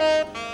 Thank you.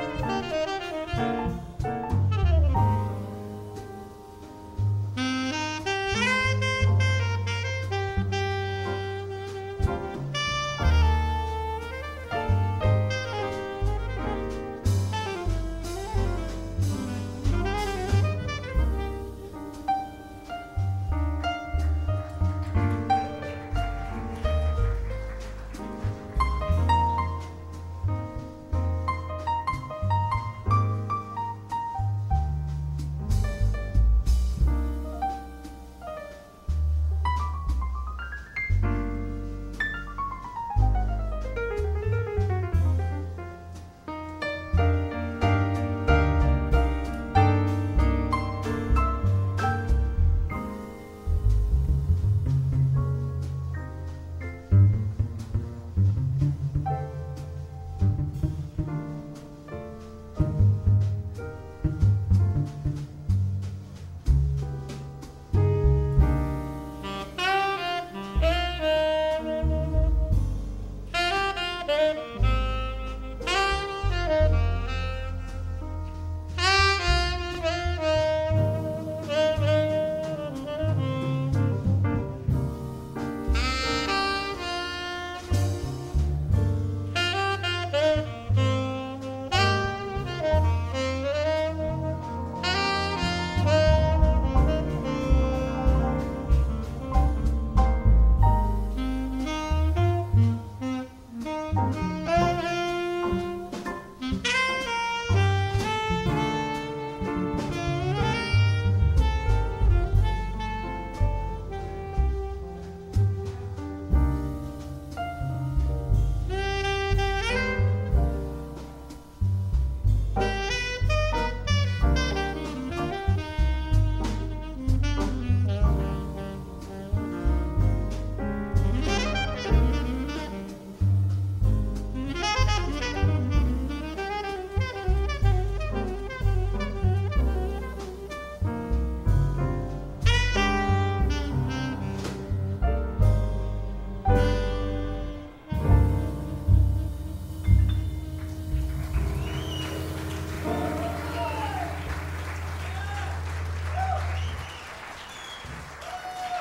Thank you.